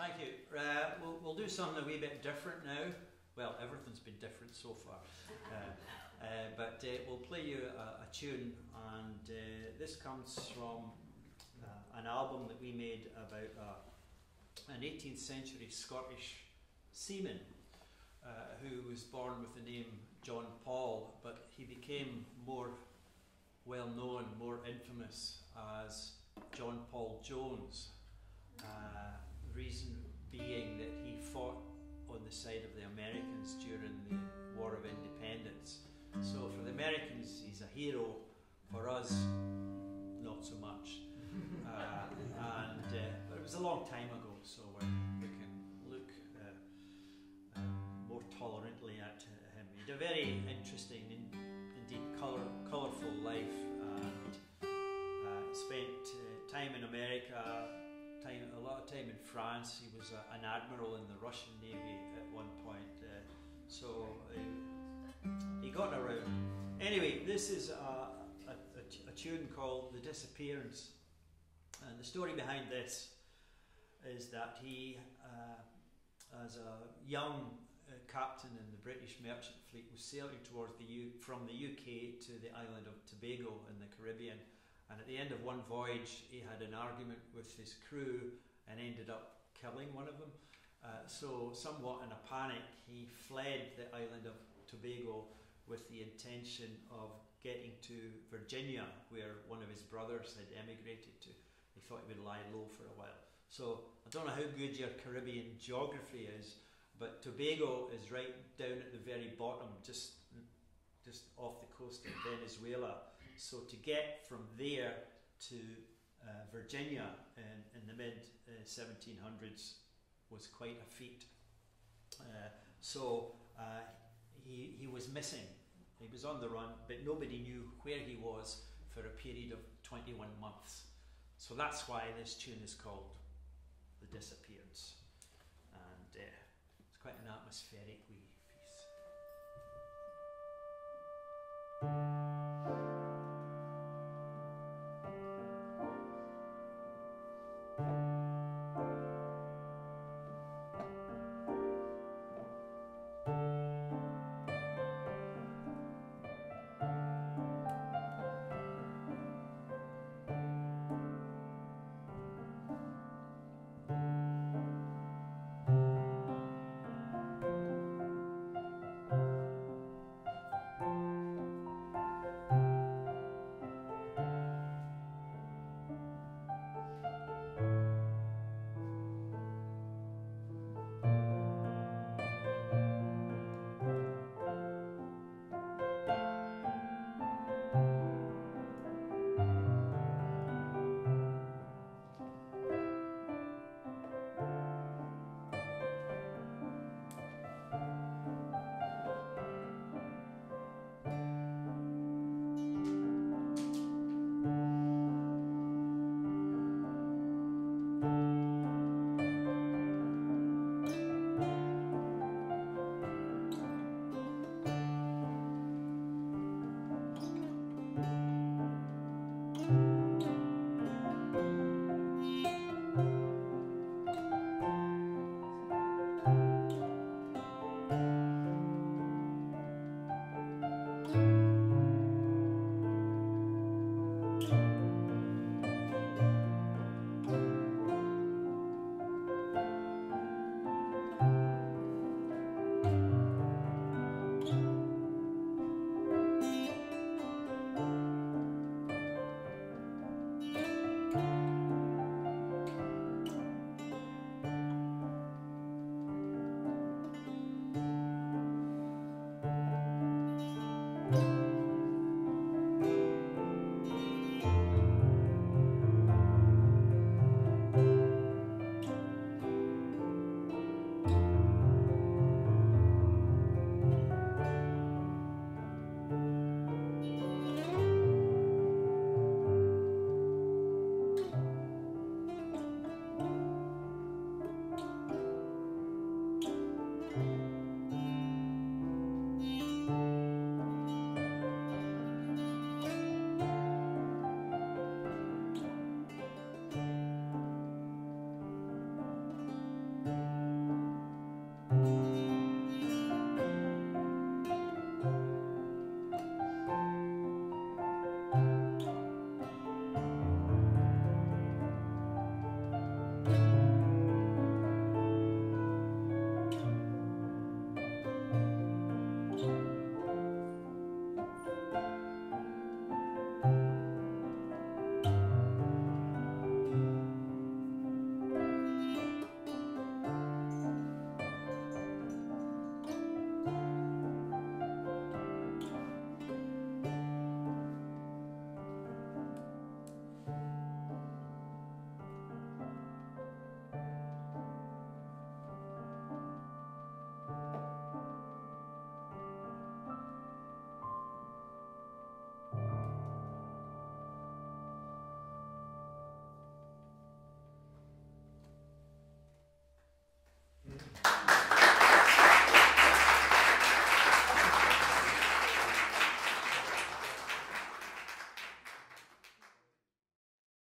Thank you. Uh, we'll, we'll do something a wee bit different now. Well, everything's been different so far. Uh, uh, but uh, we'll play you a, a tune, and uh, this comes from uh, an album that we made about an 18th century Scottish seaman uh, who was born with the name John Paul, but he became more well known, more infamous as John Paul Jones. Uh, reason being that he fought on the side of the Americans during the War of Independence. So for the Americans, he's a hero. For us, not so much. Uh, and uh, but it was a long time ago, so we can look uh, uh, more tolerantly at him. He had a very interesting, in, indeed color, colourful life, and uh, spent uh, time in America, time a lot of time in France. He was a, an admiral in the Russian Navy at one point, uh, so he got around. Anyway, this is a, a, a, tune called "The Disappearance," and the story behind this is that he, uh, as a young uh, captain in the British merchant fleet, was sailing towards the U- from the UK to the island of Tobago in the Caribbean and at the end of one voyage, he had an argument with his crew and ended up killing one of them. Uh, so, somewhat in a panic, he fled the island of Tobago with the intention of getting to Virginia, where one of his brothers had emigrated to. He thought he would lie low for a while. So, I don't know how good your Caribbean geography is, but Tobago is right down at the very bottom, just, just off the coast of Venezuela. So to get from there to uh, Virginia in, in the mid uh, 1700s was quite a feat. Uh, so uh, he, he was missing. He was on the run, but nobody knew where he was for a period of 21 months. So that's why this tune is called The Disappearance. And uh, it's quite an atmospheric wee